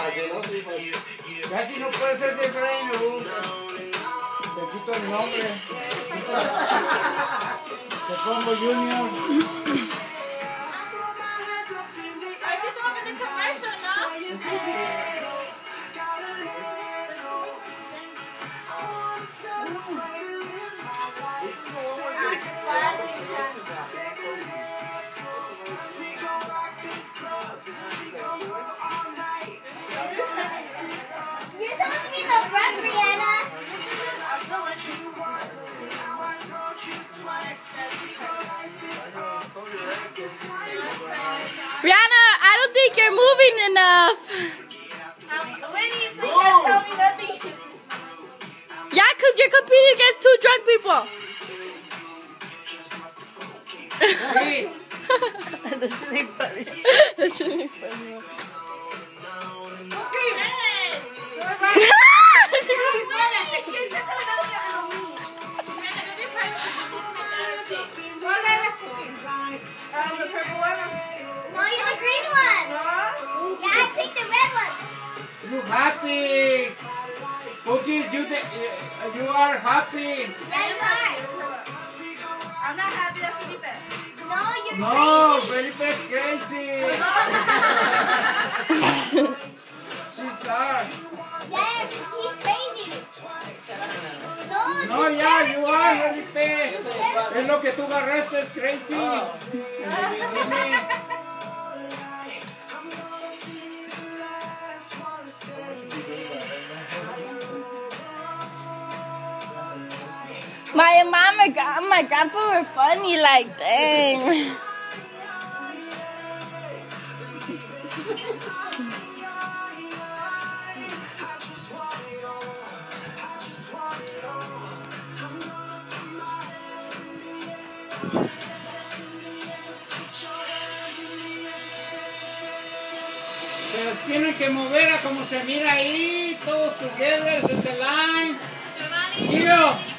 así, ¿no? Sí, pues. Casi no puede ser de Efraín, ¿no? Te quito el nombre. Te pongo Junior. Ay, Rihanna, I don't think you're moving enough. Winnie, you can't tell me nothing. Yeah, because you're competing against two drunk people. That Um, the purple one. No, you're the green one. Yeah, I picked the red one. You happy. Cookies, you, the, uh, you are happy. Yeah, you are. I'm not happy. That's Felipe. No, you're No, crazy. Felipe is crazy. She's sad. Yeah, he's crazy. No, No, she's ya, very you are. Felipe. Es lo que tú agarraste, es crazy. Dime. My mom and gra- my grandpa were funny, like, dang. Se los tienen que mover a como se mira ahí, todos together, desde line. Giovanni, Giro.